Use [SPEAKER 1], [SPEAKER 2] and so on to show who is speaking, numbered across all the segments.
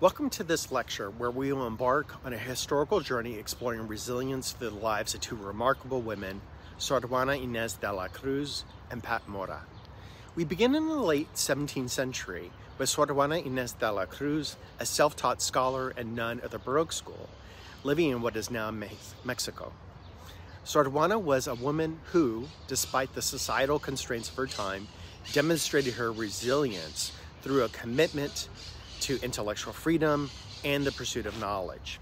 [SPEAKER 1] Welcome to this lecture where we will embark on a historical journey exploring resilience through the lives of two remarkable women, Sor Juana Inés de la Cruz and Pat Mora. We begin in the late 17th century with Sor Juana Inés de la Cruz, a self-taught scholar and nun of the Baroque school, living in what is now Mexico. Sor Juana was a woman who, despite the societal constraints of her time, demonstrated her resilience through a commitment to intellectual freedom and the pursuit of knowledge.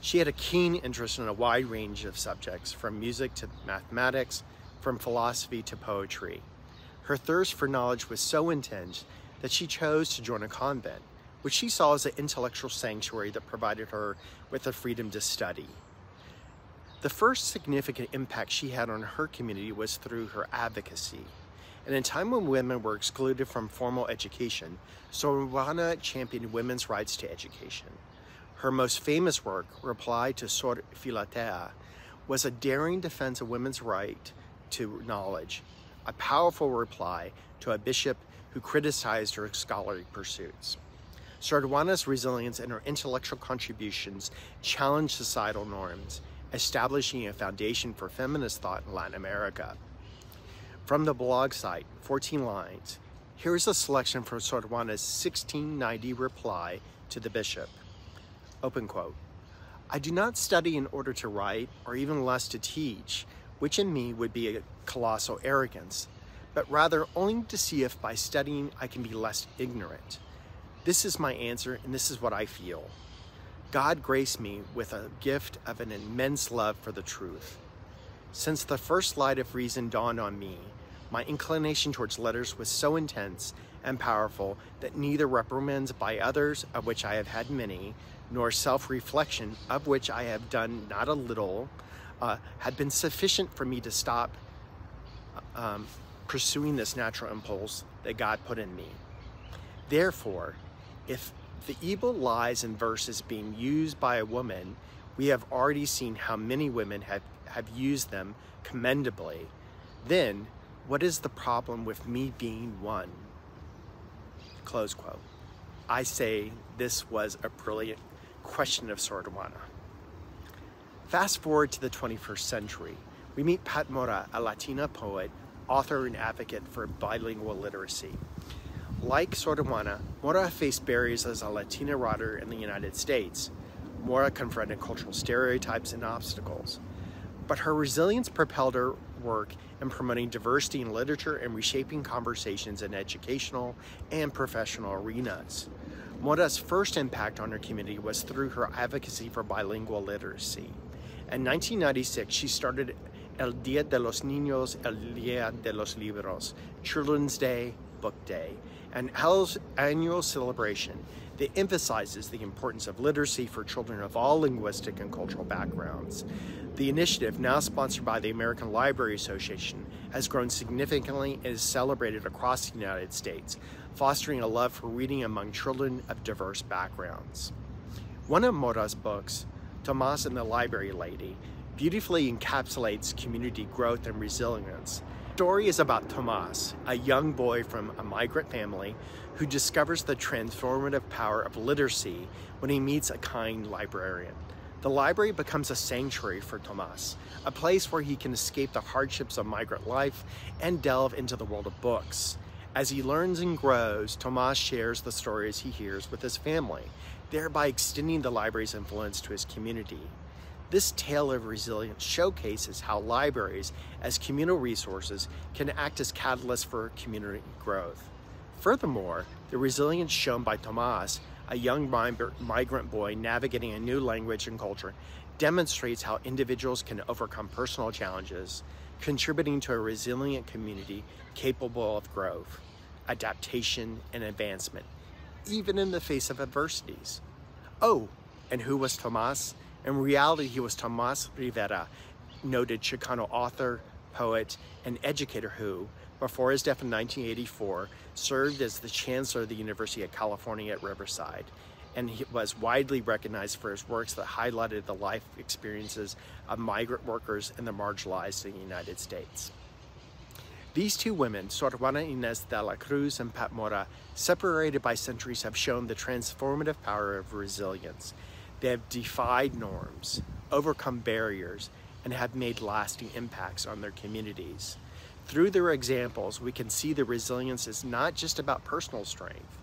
[SPEAKER 1] She had a keen interest in a wide range of subjects, from music to mathematics, from philosophy to poetry. Her thirst for knowledge was so intense that she chose to join a convent, which she saw as an intellectual sanctuary that provided her with the freedom to study. The first significant impact she had on her community was through her advocacy. In a time when women were excluded from formal education, Sor Juana championed women's rights to education. Her most famous work, Reply to Sor Filotea, was a daring defense of women's right to knowledge, a powerful reply to a bishop who criticized her scholarly pursuits. Sor Juana's resilience and her intellectual contributions challenged societal norms, establishing a foundation for feminist thought in Latin America. From the blog site, 14 lines, here is a selection from Sor Juana's 1690 reply to the bishop. Open quote. I do not study in order to write, or even less to teach, which in me would be a colossal arrogance, but rather only to see if by studying I can be less ignorant. This is my answer, and this is what I feel. God graced me with a gift of an immense love for the truth. Since the first light of reason dawned on me, my inclination towards letters was so intense and powerful that neither reprimands by others, of which I have had many, nor self-reflection, of which I have done not a little, uh, had been sufficient for me to stop uh, um, pursuing this natural impulse that God put in me. Therefore, if the evil lies in verses being used by a woman, we have already seen how many women have, have used them commendably. Then what is the problem with me being one? Close quote. I say this was a brilliant question of Sor Juana. Fast forward to the 21st century. We meet Pat Mora, a Latina poet, author and advocate for bilingual literacy. Like Sor Juana, Mora faced barriers as a Latina writer in the United States. Mora confronted cultural stereotypes and obstacles. But her resilience propelled her work in promoting diversity in literature and reshaping conversations in educational and professional arenas. Mora's first impact on her community was through her advocacy for bilingual literacy. In 1996, she started El Día de los Niños, El Día de los Libros, Children's Day, Book Day, an annual celebration that emphasizes the importance of literacy for children of all linguistic and cultural backgrounds. The initiative, now sponsored by the American Library Association, has grown significantly and is celebrated across the United States, fostering a love for reading among children of diverse backgrounds. One of Mora's books, Tomas and the Library Lady, beautifully encapsulates community growth and resilience. The story is about Tomas, a young boy from a migrant family who discovers the transformative power of literacy when he meets a kind librarian. The library becomes a sanctuary for Tomas, a place where he can escape the hardships of migrant life and delve into the world of books. As he learns and grows, Tomas shares the stories he hears with his family, thereby extending the library's influence to his community. This tale of resilience showcases how libraries, as communal resources, can act as catalysts for community growth. Furthermore, the resilience shown by Tomas a young migrant boy navigating a new language and culture demonstrates how individuals can overcome personal challenges, contributing to a resilient community capable of growth, adaptation, and advancement, even in the face of adversities. Oh, and who was Tomas? In reality, he was Tomas Rivera, noted Chicano author, poet, and educator who, before his death in 1984, served as the chancellor of the University of California at Riverside, and he was widely recognized for his works that highlighted the life experiences of migrant workers and the marginalized in the United States. These two women, Sor Juana Inés de la Cruz and Pat Mora, separated by centuries, have shown the transformative power of resilience. They have defied norms, overcome barriers, and have made lasting impacts on their communities. Through their examples, we can see the resilience is not just about personal strength.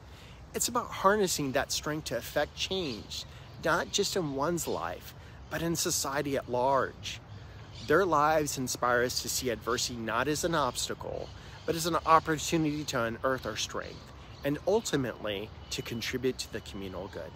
[SPEAKER 1] It's about harnessing that strength to affect change, not just in one's life, but in society at large. Their lives inspire us to see adversity not as an obstacle, but as an opportunity to unearth our strength and ultimately to contribute to the communal good.